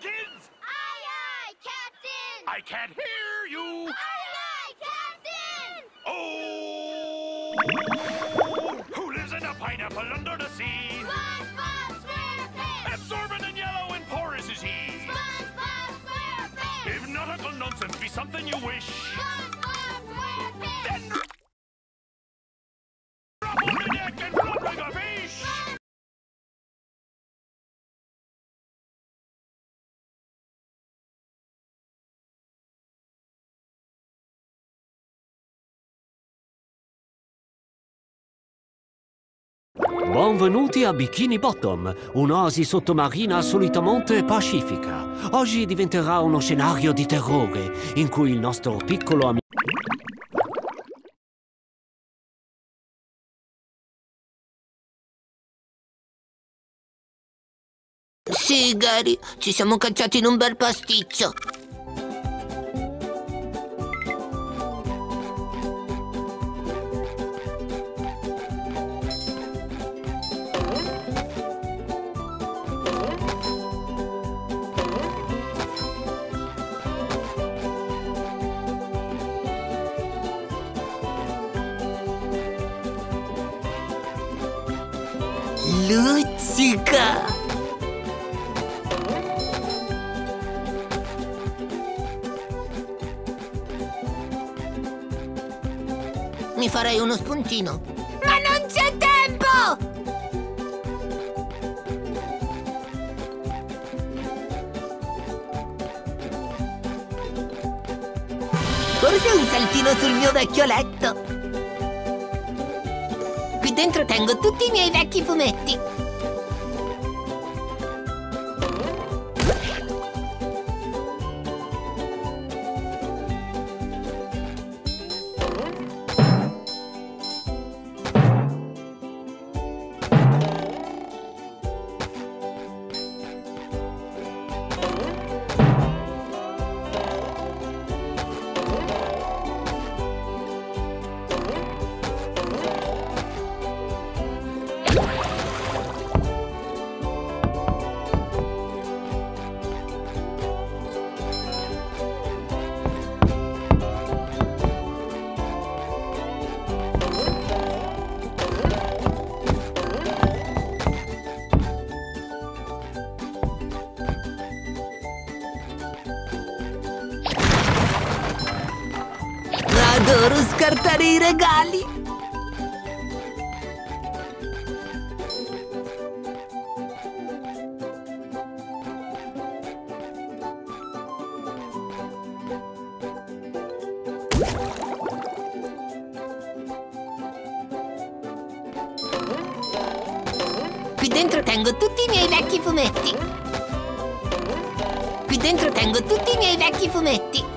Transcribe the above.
kids? Aye, aye, Captain! I can't hear you. Aye, aye, Captain! Oh! Who lives in a pineapple under the sea? SpongeBob SquarePants! Absorbent and yellow and porous is he. SpongeBob SquarePants! If nautical nonsense be something you wish, SpongeBob Benvenuti a Bikini Bottom, un'oasi sottomarina solitamente pacifica. Oggi diventerà uno scenario di terrore in cui il nostro piccolo amico. Sì, Gary, ci siamo cacciati in un bel pasticcio. Luzzica! Mi farei uno spuntino. Ma non c'è tempo! Forse un saltino sul mio vecchio letto. Dentro tengo tutti i miei vecchi fumetti. Adoro scartare i regali. Qui dentro tengo tutti i miei vecchi fumetti. Qui dentro tengo tutti i miei vecchi fumetti.